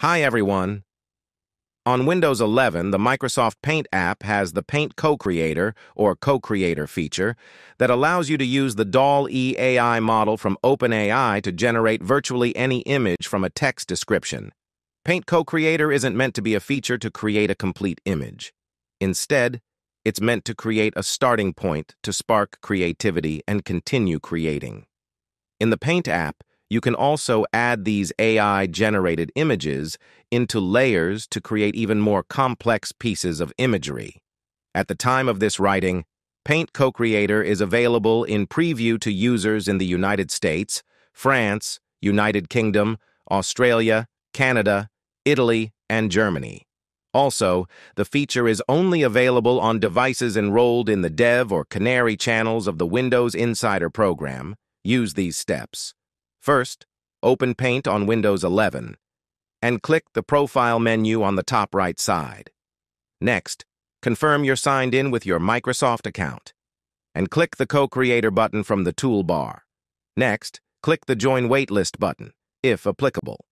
Hi everyone. On Windows 11, the Microsoft Paint app has the Paint Co-Creator or Co-Creator feature that allows you to use the DALL-E AI model from OpenAI to generate virtually any image from a text description. Paint Co-Creator isn't meant to be a feature to create a complete image. Instead, it's meant to create a starting point to spark creativity and continue creating. In the Paint app, you can also add these AI-generated images into layers to create even more complex pieces of imagery. At the time of this writing, Paint Co-Creator is available in preview to users in the United States, France, United Kingdom, Australia, Canada, Italy, and Germany. Also, the feature is only available on devices enrolled in the Dev or Canary channels of the Windows Insider program. Use these steps. First, open Paint on Windows 11 and click the Profile menu on the top right side. Next, confirm you're signed in with your Microsoft account and click the Co-Creator button from the toolbar. Next, click the Join Waitlist button, if applicable.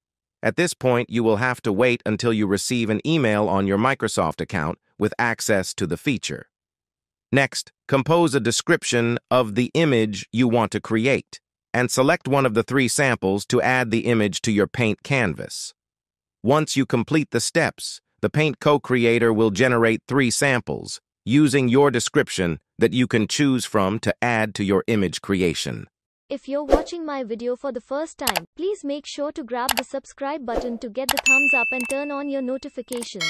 At this point, you will have to wait until you receive an email on your Microsoft account with access to the feature. Next, compose a description of the image you want to create and select one of the three samples to add the image to your Paint canvas. Once you complete the steps, the Paint Co-Creator will generate three samples, using your description that you can choose from to add to your image creation. If you're watching my video for the first time, please make sure to grab the subscribe button to get the thumbs up and turn on your notifications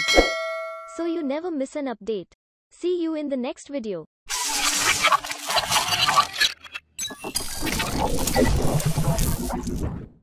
so you never miss an update. See you in the next video. Thank you.